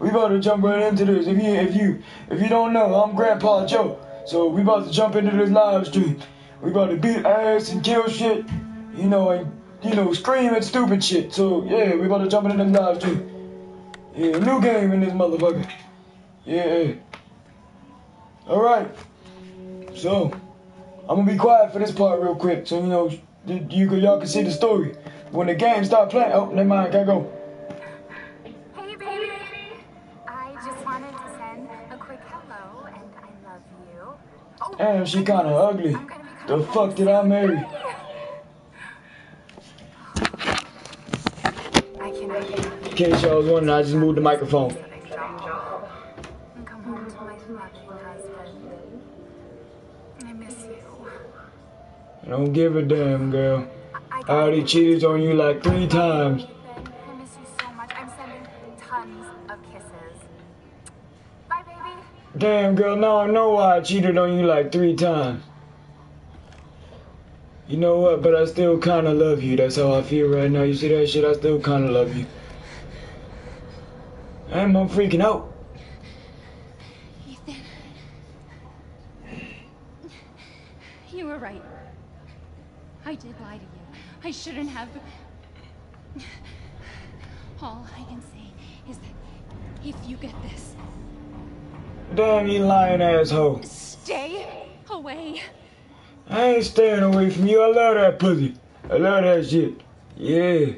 We about to jump right into this. If you if you if you don't know, I'm Grandpa Joe. So we about to jump into this live stream. We about to beat ass and kill shit, you know, and you know, scream at stupid shit. So yeah, we about to jump into this live stream. Yeah, new game in this motherfucker. Yeah. Alright. So I'm gonna be quiet for this part real quick, so you know you, you y'all can see the story. When the game start playing, oh, never mind, gotta go. Damn, she kinda ugly. The fuck did I marry? In case y'all was wondering, I just moved the microphone. I don't give a damn, girl. I already cheated on you like three times. I miss you so much. I'm sending tons of kisses. Bye, baby. Damn, girl, now I know why I cheated on you like three times. You know what? But I still kinda love you. That's how I feel right now. You see that shit? I still kinda love you. I'm, I'm freaking out. Ethan. You were right. I did lie to you. I shouldn't have. All I can say is that if you get this, Damn, you lying asshole. stay away. I ain't staying away from you. I love that pussy. I love that shit. Yeah.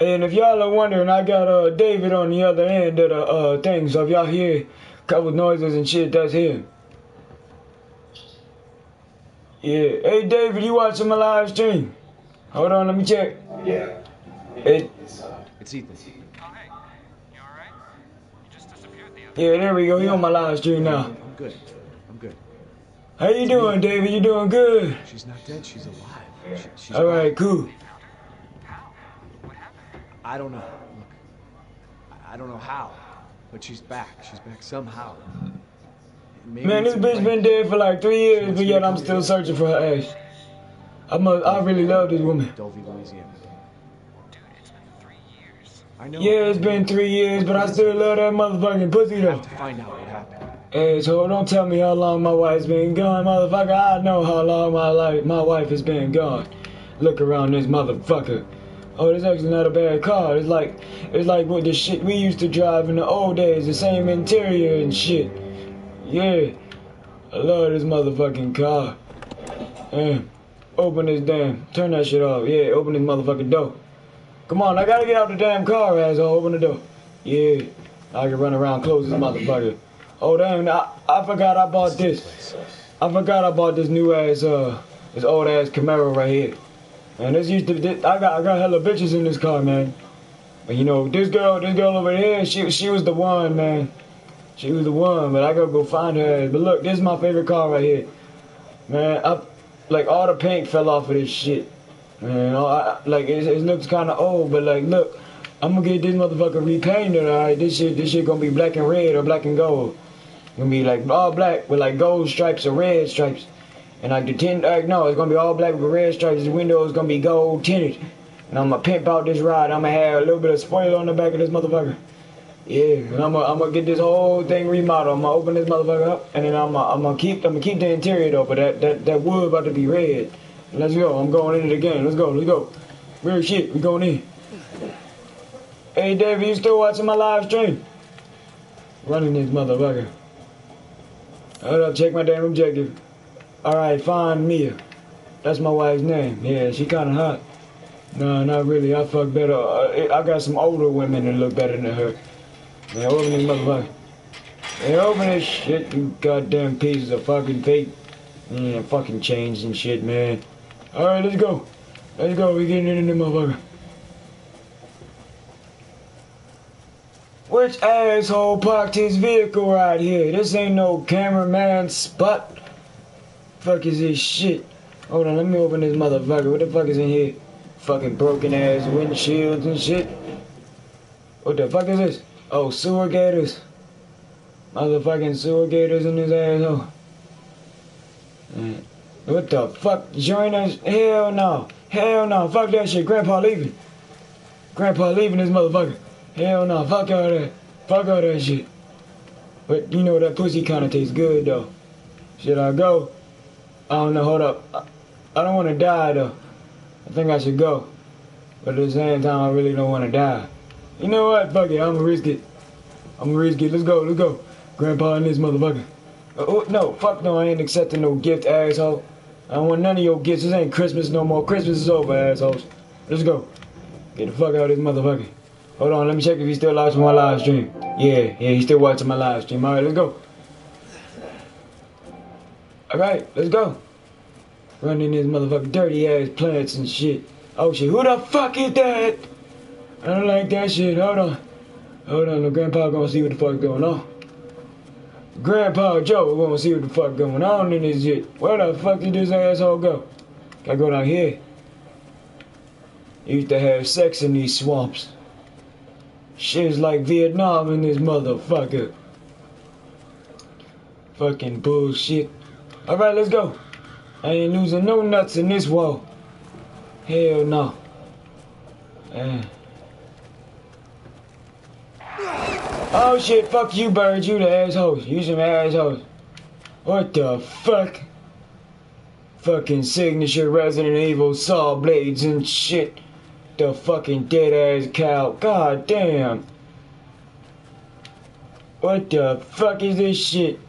And if y'all are wondering, I got uh David on the other end of the uh thing. So if y'all hear a couple noises and shit, that's him. Yeah. Hey David, you watching my live stream? Hold on, let me check. Yeah. Hey, It's Ethan. Oh, hey. You alright? You just disappeared the other yeah, there we go. You on my live stream now. I'm good. I'm good. How you doing, David? You doing good? She's not dead. She's alive. She, she's All right, cool. How? What happened? I don't know. Look, I- I don't know how, but she's back. She's back somehow. Maybe Man, this bitch been dead for like three years, but yet I'm still searching for her ass. I'm a, I really love this woman. Dulvey, Louisiana. I know. Yeah, it's been three years, but I still love that motherfucking pussy I though. have to find out what happened. Asshole, don't tell me how long my wife's been gone, motherfucker. I know how long my life, my wife has been gone. Look around this motherfucker. Oh, this actually not a bad car. It's like, it's like what the shit we used to drive in the old days. The same interior and shit. Yeah, I love this motherfucking car. Damn. Open this damn. Turn that shit off. Yeah, open this motherfucking door. Come on, I gotta get out the damn car, asshole. Open the door. Yeah, I can run around, close this motherfucker. Oh damn, I, I forgot I bought this. I forgot I bought this new ass, uh, this old ass Camaro right here. And this used to, this, I got, I got hella bitches in this car, man. But you know, this girl, this girl over here, she, she was the one, man. She was the one, but I gotta go find her. But look, this is my favorite car right here. Man, I, like all the paint fell off of this shit. Man, all I, like it, it looks kind of old, but like, look, I'm gonna get this motherfucker repainted. All right, this shit, this shit gonna be black and red or black and gold. Gonna be like all black with like gold stripes or red stripes. And like the tint, like no, it's gonna be all black with red stripes. The windows gonna be gold tinted. And I'm gonna pimp out this ride. I'm gonna have a little bit of spoiler on the back of this motherfucker. Yeah, and I'm gonna, I'm gonna get this whole thing remodeled. I'm gonna open this motherfucker up, and then I'm gonna, I'm gonna keep, I'm gonna keep the interior though. But that, that, that wood about to be red. Let's go. I'm going in it again. Let's go. Let's go. Real shit. We going in. Hey, David, you still watching my live stream? Running this motherfucker. Hold up, check my damn objective. Alright, find Mia. That's my wife's name. Yeah, she kinda hot. No, not really. I fuck better. Uh, I got some older women that look better than her. Man, open this motherfucker. Hey, open this shit, you goddamn pieces of fucking fake. Yeah, fucking chains and shit, man. Alright, let's go. Let's go. We getting in the motherfucker. Which asshole parked his vehicle right here? This ain't no cameraman spot. Fuck is this shit? Hold on, let me open this motherfucker. What the fuck is in here? Fucking broken ass windshields and shit. What the fuck is this? Oh, sewer gators. Motherfucking sewer gators in this asshole. What the fuck? Join us? Hell no. Hell no. Fuck that shit. Grandpa leaving. Grandpa leaving this motherfucker. Hell no. Fuck all that. Fuck all that shit. But you know that pussy kinda tastes good though. Should I go? I don't know, hold up. I, don't wanna die though. I think I should go. But at the same time I really don't wanna die. You know what? Fuck it, I'ma risk it. I'ma risk it. Let's go, let's go. Grandpa and this motherfucker. Uh, oh, no, fuck no, I ain't accepting no gift, asshole. I don't want none of your gifts. This ain't Christmas no more. Christmas is over, assholes. Let's go. Get the fuck out of this motherfucker. Hold on, let me check if he's still watching my live stream. Yeah, yeah, he's still watching my live stream. Alright, let's go. Alright, let's go. Running this motherfucking dirty ass plants and shit. Oh shit, who the fuck is that? I don't like that shit. Hold on. Hold on, the grandpa gonna see what the fuck's going on. Grandpa Joe we gonna see what the fuck going on in this shit. Where the fuck did this asshole go? Gotta go down here. Used to have sex in these swamps. Shit's like Vietnam in this motherfucker. Fucking bullshit. Alright, let's go. I ain't losing no nuts in this wall. Hell no. Uh. Oh shit, fuck you birds, you the assholes. You some assholes. What the fuck? Fucking signature Resident Evil saw blades and shit. The fucking dead ass cow. God damn. What the fuck is this shit?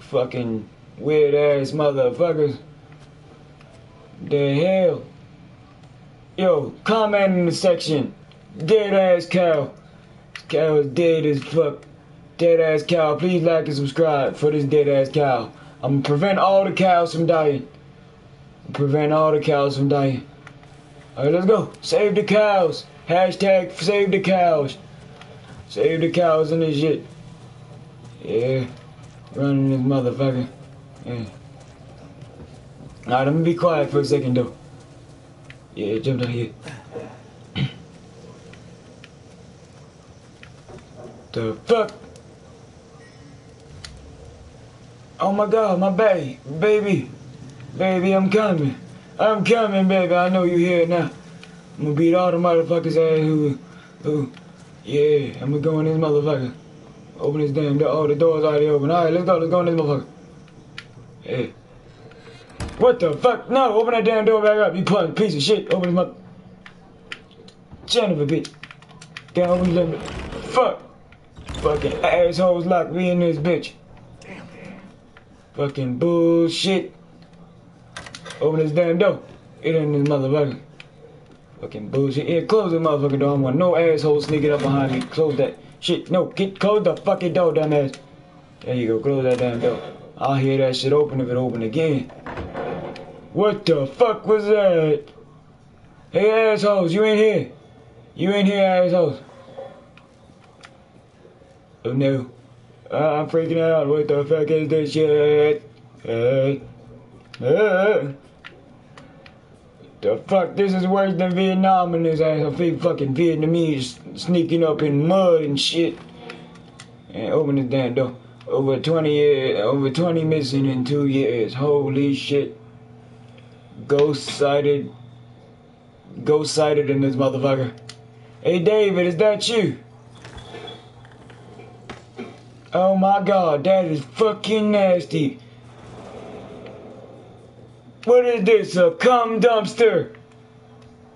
Fucking weird ass motherfuckers. The hell? Yo, comment in the section. Dead ass cow. Cow is dead as fuck. Dead ass cow. Please like and subscribe for this dead ass cow. I'm gonna prevent all the cows from dying. Prevent all the cows from dying. Alright, let's go. Save the cows. Hashtag save the cows. Save the cows and this shit. Yeah. Running this motherfucker. Yeah. Alright, let me be quiet for a second though. Yeah, jump down here. The fuck? Oh my god, my baby, baby, baby, I'm coming. I'm coming, baby. I know you here now. I'm gonna beat all the motherfuckers ass who, who, yeah, I'm gonna go in this motherfucker. Open this damn door. Oh, the door's already open. Alright, let's go, let's go in this motherfucker. Hey. What the fuck? No, open that damn door back up, you punk piece of shit. Open this mother. Son of a bitch. Can't open this Fuck. Fucking assholes locked me in this bitch. Damn, damn. Fucking bullshit. Open this damn door. Get in this motherfucker. Fucking bullshit. Yeah, close the motherfucking door. I want no asshole sneaking up behind me. Close that shit. No, get close the fucking door, dumbass. There you go. Close that damn door. I'll hear that shit open if it open again. What the fuck was that? Hey assholes, you in here? You in here, assholes? Oh no. Uh, I'm freaking out. What the fuck is this shit? Hey. Uh. The fuck? This is worse than Vietnam and this ass big fucking Vietnamese sneaking up in mud and shit. And open this damn door. Over 20 years, over 20 missing in two years. Holy shit. Ghost sighted. Ghost sighted in this motherfucker. Hey David, is that you? Oh my god, that is fucking nasty. What is this? A cum dumpster?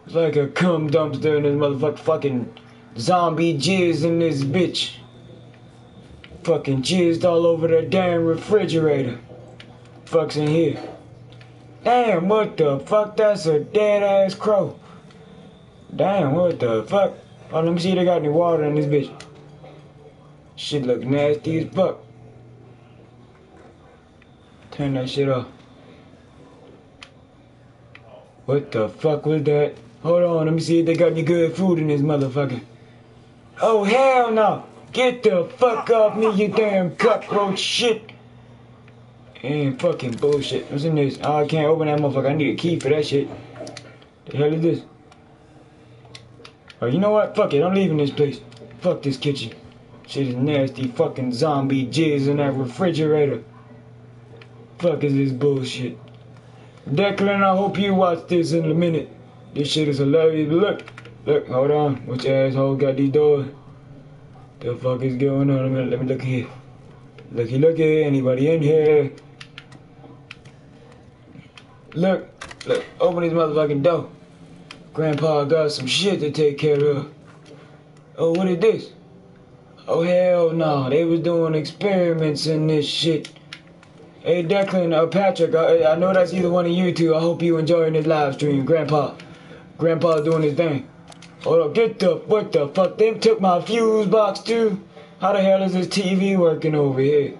It's like a cum dumpster and this motherfucker fucking zombie jizz in this bitch. Fucking jizzed all over the damn refrigerator. Fuck's in here. Damn, what the fuck? That's a dead ass crow. Damn, what the fuck? Oh, let me see if they got any water in this bitch. Shit look nasty as fuck. Turn that shit off. What the fuck was that? Hold on, let me see if they got any good food in this motherfucker. Oh hell no! Get the fuck off me, you damn cockroach shit! And fucking bullshit. What's in this? Oh, I can't open that motherfucker. I need a key for that shit. The hell is this? Oh, you know what? Fuck it. I'm leaving this place. Fuck this kitchen. Shit is nasty. Fucking zombie jizz in that refrigerator. Fuck is this bullshit? Declan, I hope you watch this in a minute. This shit is hilarious. Look, look, hold on. Which asshole got these doors? The fuck is going on? Let me, let me look here. Looky, looky. Anybody in here? Look, look. Open this motherfucking door. Grandpa got some shit to take care of. Oh, what is this? Oh, hell no. They was doing experiments in this shit. Hey, Declan, uh, Patrick, I, I know that's either one of you two. I hope you enjoying this live stream. Grandpa. Grandpa doing his thing. Hold up, get the, what the fuck? They took my fuse box too? How the hell is this TV working over here?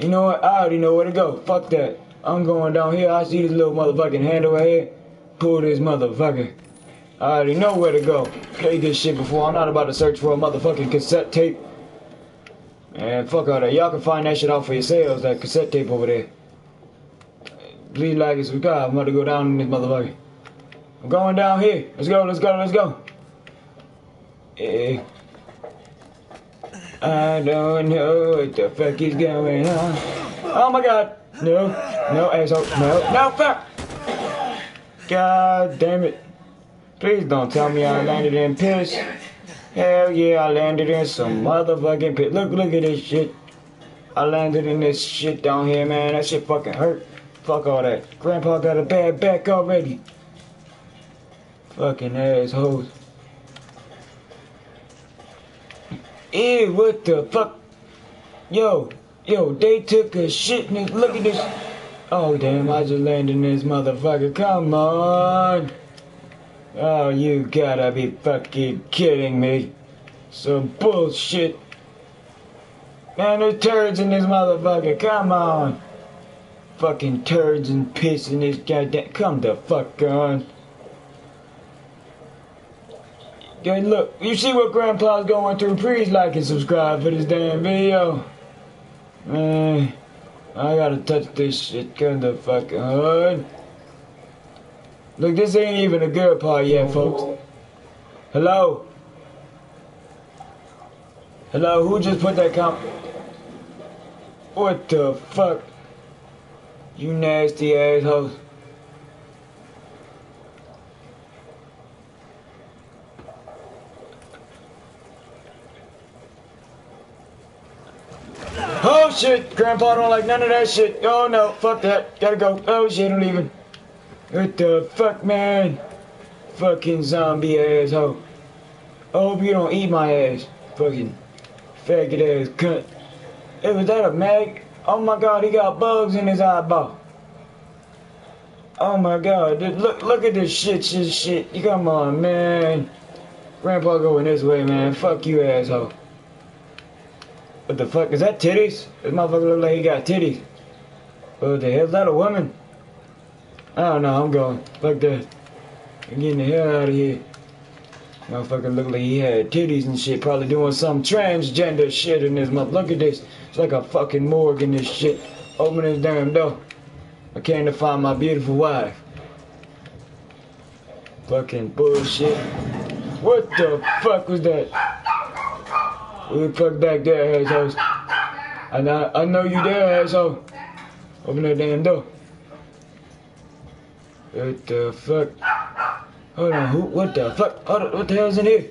You know what? I already know where to go. Fuck that. I'm going down here. I see this little motherfucking handle right here. Pull this motherfucker. I already know where to go. Played this shit before. I'm not about to search for a motherfucking cassette tape. Man, fuck all that. Y'all can find that shit out for yourselves, that cassette tape over there. Please like we got I'm about to go down in this motherfucker. I'm going down here. Let's go, let's go, let's go. I don't know what the fuck is going on. Oh my god. No. No, asshole. No. No, fuck. God damn it. Please don't tell me I landed in piss. Hell yeah, I landed in some motherfucking piss. Look, look at this shit. I landed in this shit down here, man. That shit fucking hurt. Fuck all that. Grandpa got a bad back already. Fucking assholes. Ew, what the fuck? Yo, yo, they took a shit this. Look at this. Oh, damn, I just landed in this motherfucker. Come on. Oh, you gotta be fucking kidding me. Some bullshit. Man, there's turds in this motherfucker. Come on. Fucking turds and piss in this goddamn. Come the fuck on. Okay, look, you see what Grandpa's going through. Please like and subscribe for this damn video. Man, I gotta touch this shit. Come the fuck on. Look, this ain't even a good part yet, folks. Hello? Hello, who just put that com- What the fuck? You nasty assholes. Oh shit, Grandpa don't like none of that shit. Oh no, fuck that. Gotta go. Oh shit, I'm leaving. What the fuck, man? Fucking zombie asshole. I hope you don't eat my ass. Fucking faggot ass cunt. Hey, was that a mag? Oh my god, he got bugs in his eyeball. Oh my god, dude, look look at this shit, shit, shit. You come on, man. Grandpa going this way, man. Fuck you, asshole. What the fuck? Is that titties? This motherfucker look like he got titties. What the hell? Is that a woman? Oh, I don't know. I'm going. Fuck that. I'm getting the hell out of here. Motherfucker look like he had titties and shit. Probably doing some transgender shit in this mother. Look at this. It's like a fucking morgue in this shit. Open this damn door. I came to find my beautiful wife. Fucking bullshit. What the fuck was that? Who the fuck back there, assholes? I know, I know you there, asshole. Open that damn door. What the fuck? Hold on, who? What the fuck? Hold on, what the hell's in here?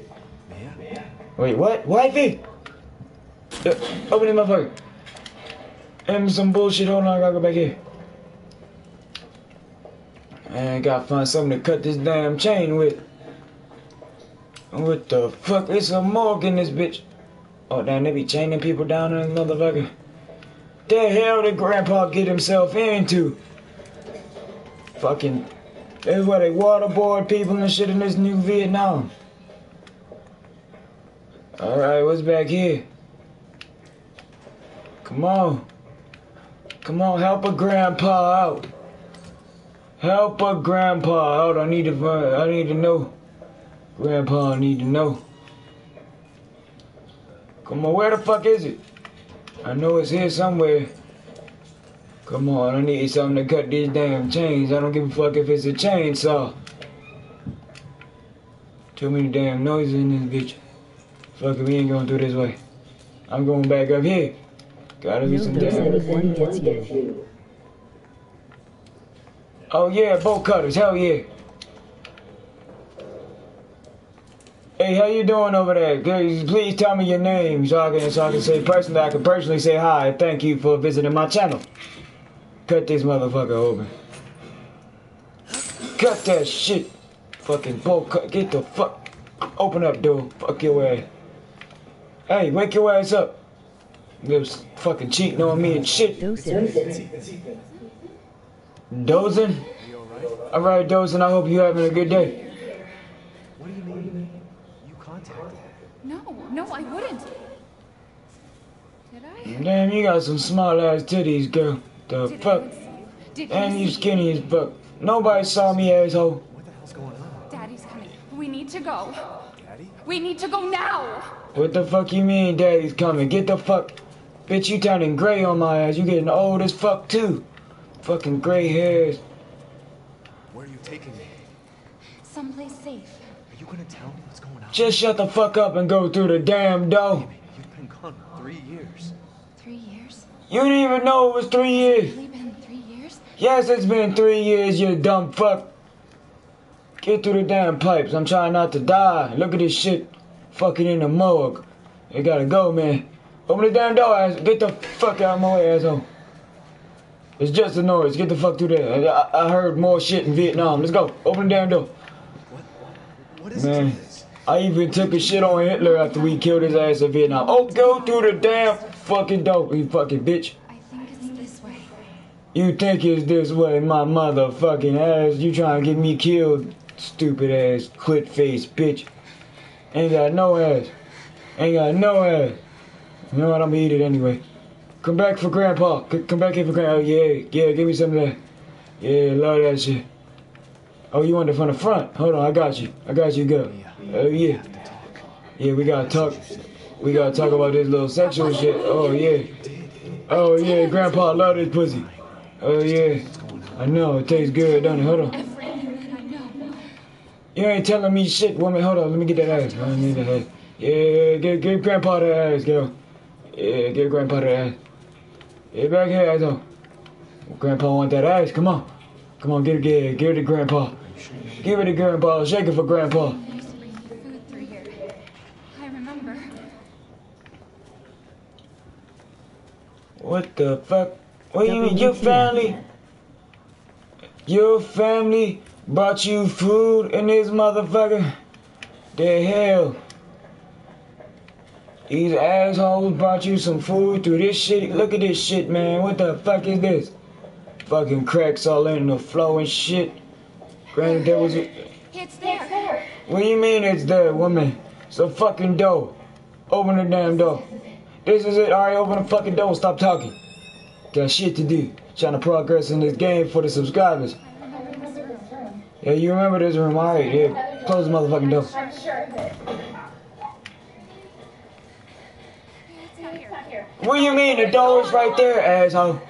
Wait, what? Wifey? Uh, open it, motherfucker. And some bullshit. Hold on, I gotta go back here. I gotta find something to cut this damn chain with. What the fuck? It's a morgue in this bitch. Oh, damn, they be chaining people down in this motherfucker. The hell did Grandpa get himself into? Fucking, this is where they waterboard people and shit in this new Vietnam. Alright, what's back here? Come on. Come on, help a grandpa out. Help a grandpa out. I need to find, I need to know. Grandpa, I need to know. Come on, where the fuck is it? I know it's here somewhere. Come on, I need something to cut these damn chains. I don't give a fuck if it's a chainsaw. Too many damn noises in this bitch. Fuck it, we ain't going through this way. I'm going back up here. Gotta be some damn. One gets you. Oh yeah, bolt cutters, hell yeah. Hey, how you doing over there? Please, please tell me your name so I can so I can say personally I can personally say hi thank you for visiting my channel. Cut this motherfucker open. Cut that shit. Fucking bull cut. Get the fuck. Open up, dude. Fuck your ass. Hey, wake your ass up. You was fucking cheating on me and shit. Dozing? Alright, Dozing, I hope you're having a good day. What do you mean? You contacted him. No, no, I wouldn't. Did I? Damn, you got some small ass titties, girl. The fuck? anyone see you? Did And you see skinny as fuck. Nobody saw me, asshole. What the hell's going on? Daddy's coming. We need to go. Daddy? We need to go now. What the fuck you mean daddy's coming? Get the fuck. Bitch, you turning gray on my ass. You getting old as fuck too. Fucking gray hairs. Where are you taking me? Someplace safe. Are you gonna tell me what's going on? Just shut the fuck up and go through the damn door. You didn't even know it was three years. Really been three years? Yes, it's been three years, you dumb fuck. Get through the damn pipes. I'm trying not to die. Look at this shit. Fucking in the morgue. You gotta go, man. Open the damn door, ass. Get the fuck out of my way, asshole. It's just a noise. Get the fuck through there. I, I heard more shit in Vietnam. Let's go. Open the damn door. What, What is Man. this? I even took a shit on Hitler after we killed his ass in Vietnam. Oh, go through the damn fucking door, you fucking bitch. I think it's this way. You think it's this way, my motherfucking ass. You trying to get me killed, stupid ass, clit face bitch. Ain't got no ass. Ain't got no ass. You know what? I'm gonna eat it anyway. Come back for grandpa. Come back here for grandpa. Oh, yeah, yeah, give me some of that. Yeah, love that shit. Oh, you want it from the front? Hold on, I got you. I got you, girl. Oh, yeah. Yeah, we gotta talk. We gotta talk about this little sexual shit. Oh, yeah. Oh, yeah, grandpa love this pussy. Oh, yeah. I know, it tastes good, don't it? Hold on. You ain't telling me shit, woman. Hold on, let me get that ass. I need that ass. Yeah, give, give grandpa that ass, girl. Yeah, give grandpa that ass. Yeah, back here, asshole. Grandpa want that ass. Come on. Come on, get it, get it, give it to grandpa. Give it to grandpa. Shake it for grandpa. There used to be food through here. I remember. What the fuck? What you mean? Your family? Your family brought you food in this motherfucker? The hell? These assholes brought you some food through this shit. Look at this shit, man. What the fuck is this? Fucking cracks all in the floor and shit. Granted, there was. A, It's there. what do you mean it's there, woman? It's a fucking door. Open the damn door. This is it. Alright, open the fucking door. Stop talking. Got shit to do. Trying to progress in this game for the subscribers. Yeah, you remember this room, alright? Yeah, close the motherfucking door. What do you mean? The door is right there, asshole.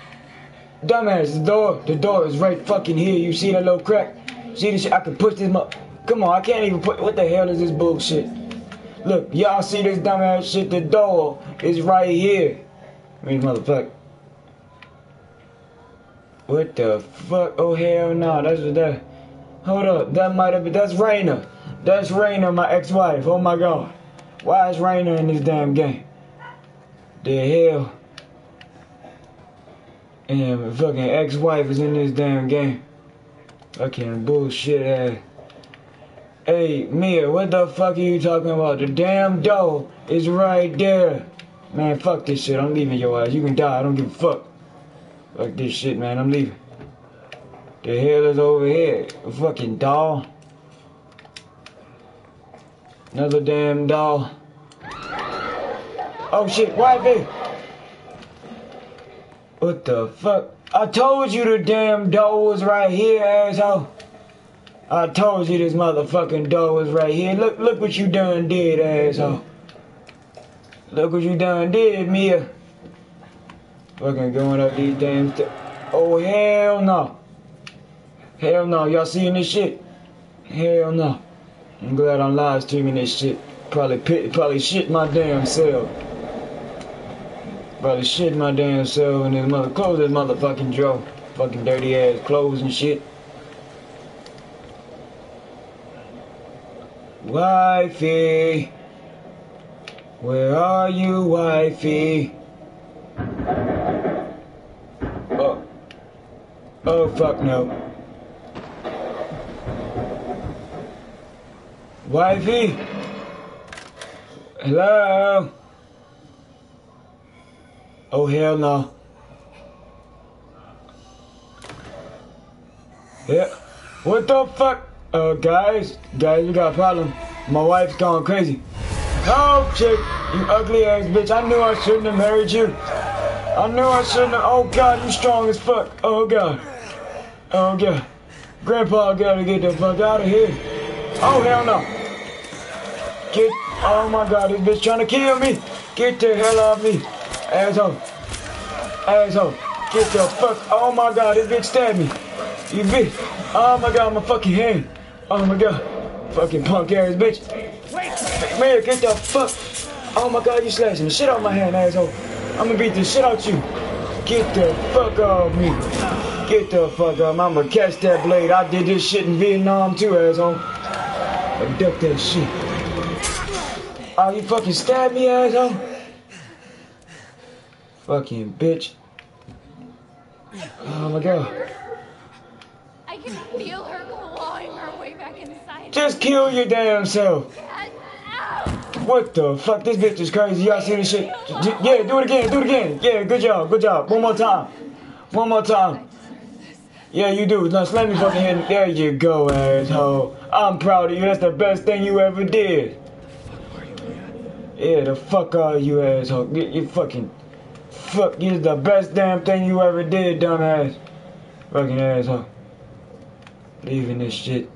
Dumbass, the door, the door is right fucking here. You see that little crack? See this shit? I can push this up. Come on, I can't even put. What the hell is this bullshit? Look, y'all see this dumbass shit? The door is right here. I mean, motherfucker. What the fuck? Oh hell no, that's what that. Hold up, that might have been. That's Raina. That's Raina, my ex-wife. Oh my god, why is Raina in this damn game? The hell? And my fucking ex-wife is in this damn game. Fucking bullshit ass. Hey, Mia, what the fuck are you talking about? The damn door is right there. Man, fuck this shit. I'm leaving your ass. You can die. I don't give a fuck. Fuck this shit, man. I'm leaving. The hell is over here? A fucking doll? Another damn doll. Oh shit, wifey! What the fuck? I told you the damn doll was right here, asshole. I told you this motherfucking door was right here. Look, look what you done did, asshole. Look what you done did, Mia. Fucking going up these damn Oh, hell no. Hell no. Y'all seeing this shit? Hell no. I'm glad I'm live streaming this shit. Probably pit, probably shit my damn self. Probably shit my damn self in this mother close this motherfucking drawer. Fucking dirty ass clothes and shit. Wifey. Where are you, wifey? Oh. Oh, fuck no. Wifey? Hello? Oh, hell no. Yeah. What the fuck? Uh, guys, guys, we got a problem. My wife's gone crazy. Oh, shit, you ugly ass bitch. I knew I shouldn't have married you. I knew I shouldn't have. Oh, God, you strong as fuck. Oh, God. Oh, God. Grandpa gotta get the fuck out of here. Oh, hell no. Get, oh my God, this bitch trying to kill me. Get the hell off me. Asshole. Asshole. Get the fuck, oh my God, this bitch stabbed me. You bitch. Oh my God, my fucking hand. Oh my God. Fucking punk ass bitch. Wait, man, get the fuck. Oh my God, you slashing the shit out my hand, asshole. I'm gonna beat the shit out you. Get the fuck off me. Get the fuck off. I'ma catch that blade. I did this shit in Vietnam too, asshole. I duck that shit. Oh, you fucking stabbed me, asshole? Fucking bitch. Oh my god. I can feel her clawing her way back inside. Just kill your damn self. What the fuck? This bitch is crazy. Y'all see this shit? Yeah, do it again. Do it again. Yeah, good job. Good job. One more time. One more time. Yeah, you do. Now slam me fucking head. There you go, asshole. I'm proud of you. That's the best thing you ever did. Yeah, the fuck are you, asshole? You fucking fuck. You're the best damn thing you ever did, dumbass. Fucking asshole. Leaving this shit.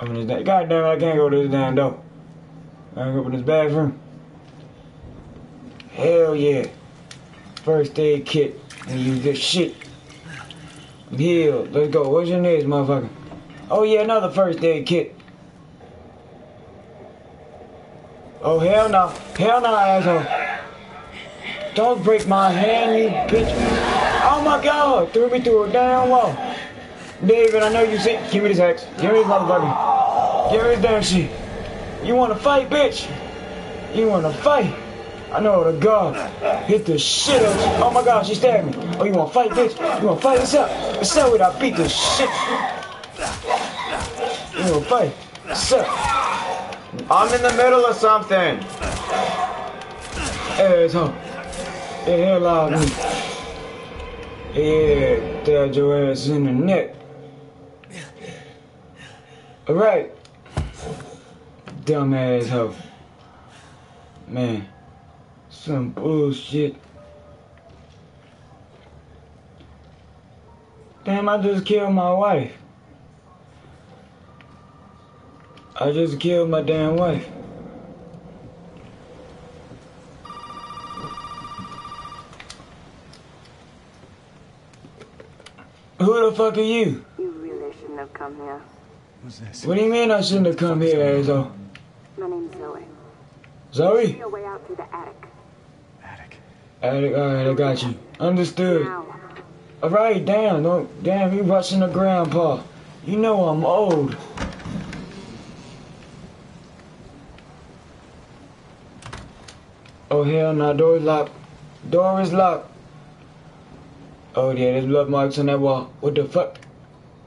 Open this damn. God damn it, I can't go to this damn door. I can open this bathroom. Hell yeah. First aid kit. And use this shit. I'm healed. Let's go. What's your name, motherfucker? Oh yeah, another first aid kit. Oh hell no. Hell no, asshole. Don't break my hand, you bitch. Oh my god, threw me through a damn wall. David, I know you see. Give me this axe. Give me this motherfucker. Give me this damn shit. You wanna fight, bitch? You wanna fight? I know the God. Hit the shit out you. Oh my god, she stabbed me. Oh, you wanna fight, bitch? You wanna fight? What's up? What's up with I beat the shit? You wanna fight? What's up? I'm in the middle of something. Asshole. Out of me. Yeah, stab your ass in the neck. Alright. Dumb asshole. Man. Some bullshit. Damn, I just killed my wife. I just killed my damn wife. Who the fuck are you? You really shouldn't have come here. What's this? What do you mean I shouldn't have come here, asshole? My name's Zoe. Zoe? Your way out through the attic. Attic. Alright, alright, I got you. Understood. Now. Alright, damn, don't, damn, you rushing the grandpa. You know I'm old. Oh hell no, door is locked. Door is locked. Oh yeah, there's blood marks on that wall. What the fuck?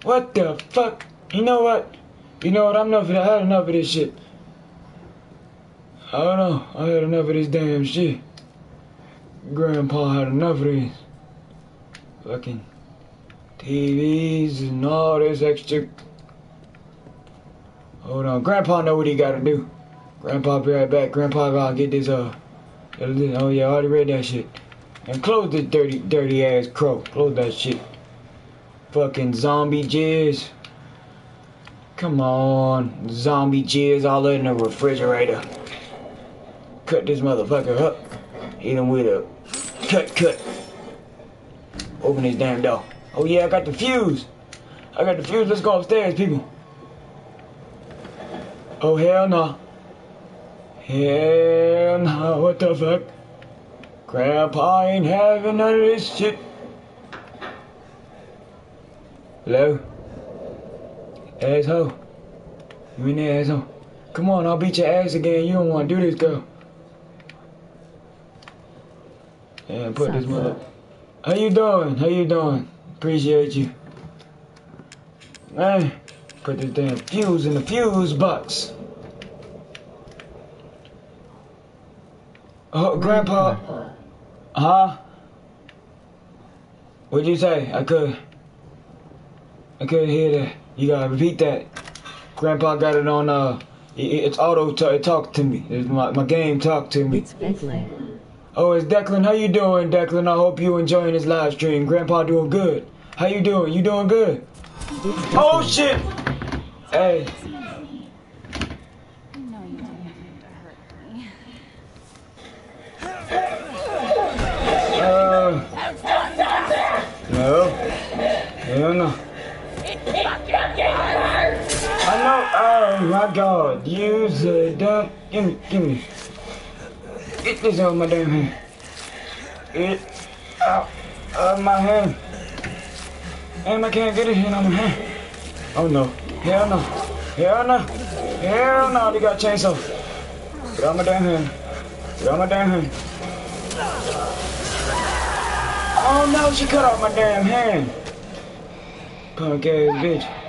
What the fuck? You know what? You know what? I'm of. I had enough of this shit. I don't know. I had enough of this damn shit. Grandpa had enough of this. Fucking TVs and all this extra. Hold on. Grandpa know what he gotta do. Grandpa be right back. Grandpa gotta get this uh Oh yeah, I already read that shit. And close this dirty, dirty ass crow. Close that shit. Fucking zombie jizz. Come on. Zombie jizz all in the refrigerator. Cut this motherfucker up. Hit him with a cut, cut. Open this damn door. Oh yeah, I got the fuse. I got the fuse. Let's go upstairs, people. Oh hell no. Hell no, what the fuck? Grandpa ain't having none of this shit. Hello? Asshole? You in there, asshole? Come on, I'll beat your ass again. You don't want to do this, girl. Yeah, put this mother. How you doing? How you doing? Appreciate you. Man, put this damn fuse in the fuse box. Oh, Grandpa. Huh? What'd you say? I could. I couldn't hear that. You gotta repeat that. Grandpa got it on. Uh, it- it's auto. T- it talked to me. It's my my game talked to me. It's Declan. Oh, it's Declan. How you doing, Declan? I hope you enjoying this live stream. Grandpa doing good. How you doing? You doing good? Oh shit! Hey, No, you didn't mean to hurt me. uh, no, hell no. I know. Oh my God! Use the dump. Give me, give me. Get this out of my damn hand. Get out of my hand. Damn, I can't get it in on my hand. Oh no. Hell no. Hell no. Hell no. They got chainsaw. Get out my damn hand. Get out my damn hand. Oh no, she cut off my damn hand. Punk ass bitch.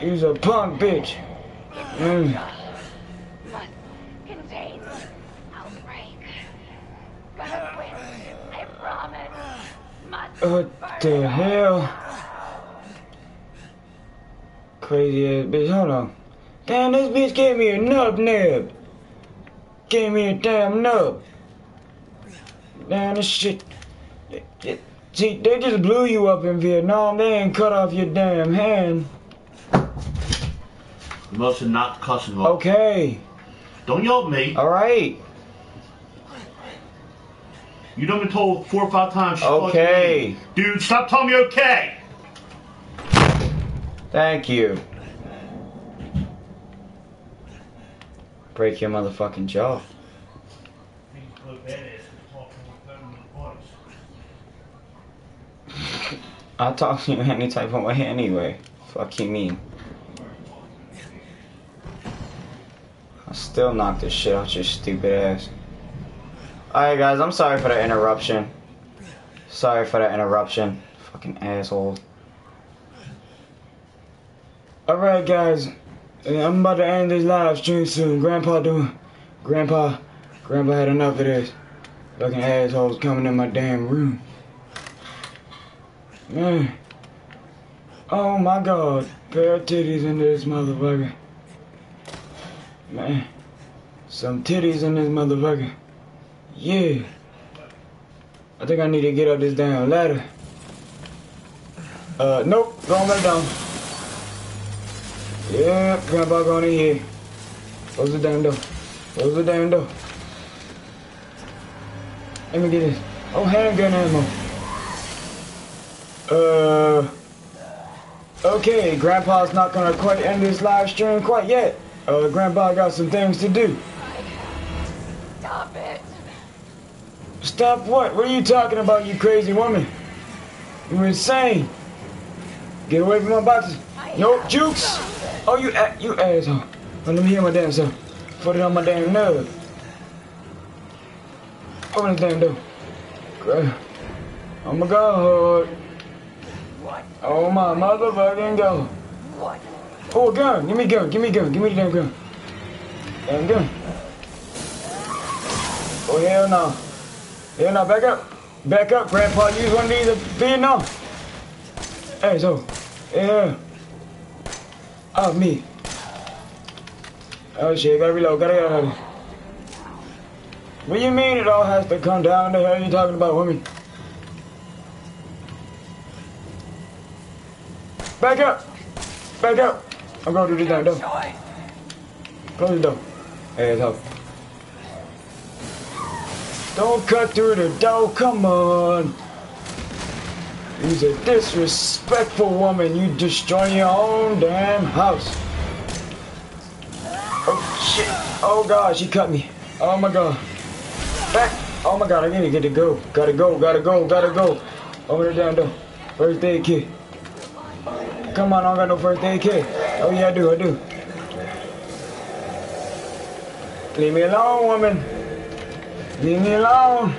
You's a punk bitch. Mm. Must contain outbreak. Gonna win, I promise. What the hell? Crazy ass bitch. Hold on. Damn, this bitch gave me a nub nib. Gave me a damn nub. Damn, this shit. it- it- See, they just blew you up in Vietnam. They ain't cut off your damn hand. You must have not cussing off. Okay. Don't yell at me. Alright. You done been told four or five times. Okay. Dude, stop telling me okay. Thank you. Break your motherfucking jaw. I'll talk to you any type of way anyway. Fuck you mean. I'll still knock this shit out your stupid ass. Alright guys, I'm sorry for the interruption. Sorry for the interruption. Fucking asshole. Alright guys, I'm about to end this live stream soon. Grandpa doing Grandpa Grandpa had enough of this. Fucking assholes coming in my damn room. Man. Oh my god. Pair of titties in this motherfucker. Man. Some titties in this motherfucker. Yeah. I think I need to get up this damn ladder. Uh, nope. Don't let it down. Yeah, grandpa going in here. Close the damn door. Close the damn door. Let me get this. Oh, handgun ammo. Uh. Okay, Grandpa's not gonna quite end this live stream quite yet. Uh, Grandpa got some things to do. stop it. Stop what? What are you talking about, you crazy woman? You're insane. Get away from my boxes. Nope, jukes. Oh, you a- you asshole. Oh, let me hear my damn self. Put it on my damn nose. Open this damn door. Gra- Oh my god. Oh my motherfucking god. Oh, gun. Give me gun. Give me gun. Give me the damn gun. Damn gun. Oh, hell no. Hell no. Back up. Back up, Grandpa. Use one of these at Vietnam. Hey, so. Yeah. Oh, me. Oh, shit. Gotta reload. Gotta get out of here. What do you mean it all has to come down? to hell you talking about, women? Back up! Back up! I'm going to do damn door. Close the door. Asshole. Don't cut through the door, come on! You's a disrespectful woman. You destroy your own damn house. Oh shit. Oh god, she cut me. Oh my god. Back. Oh my god, I need to get to go. Gotta go, gotta go, gotta go. Over the damn door. First aid kit. Come on, I don't got no first aid kit. Oh yeah, I do, I do. Leave me alone, woman. Leave me alone.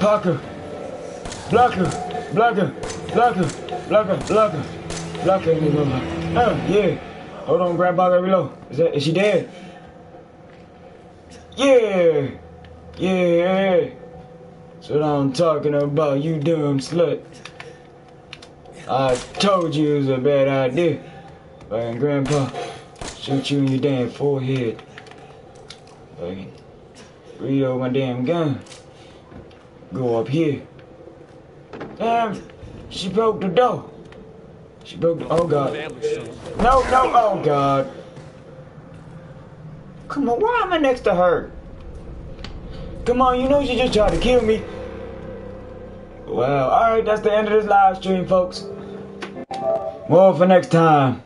Parker. Blocker. Blocker. Blocker. Blocker. Blocker. Blocker. Oh, yeah. Hold on, Grandpa, got reload. Is that is she dead? Yeah. Yeah. That's what I'm talking about, you dumb slut. I told you it was a bad idea. Fucking grandpa, shoot you in your damn forehead. Fucking reload my damn gun. Go up here. Damn, she broke the door. She broke the, oh god. No, no, oh god. Come on, why am I next to her? Come on, you know she just tried to kill me. Well, alright, that's the end of this live stream, folks. More for next time.